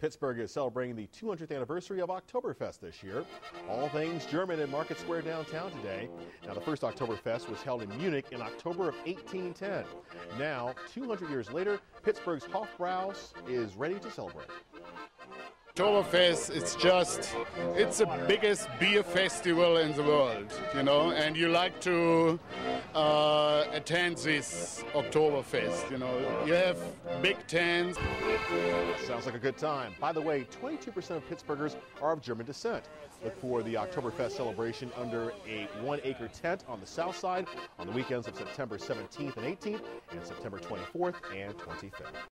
Pittsburgh is celebrating the 200th anniversary of Oktoberfest this year. All things German in Market Square downtown today. Now, the first Oktoberfest was held in Munich in October of 1810. Now, 200 years later, Pittsburgh's Hofbrauhaus is ready to celebrate. Oktoberfest, it's just, it's the biggest beer festival in the world, you know, and you like to uh, attend this Oktoberfest, you know. You have big tents. Sounds like a good time. By the way, 22% of Pittsburghers are of German descent. Look for the Oktoberfest celebration under a one acre tent on the south side on the weekends of September 17th and 18th and September 24th and 25th.